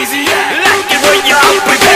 easy, yeah. Like it when you're up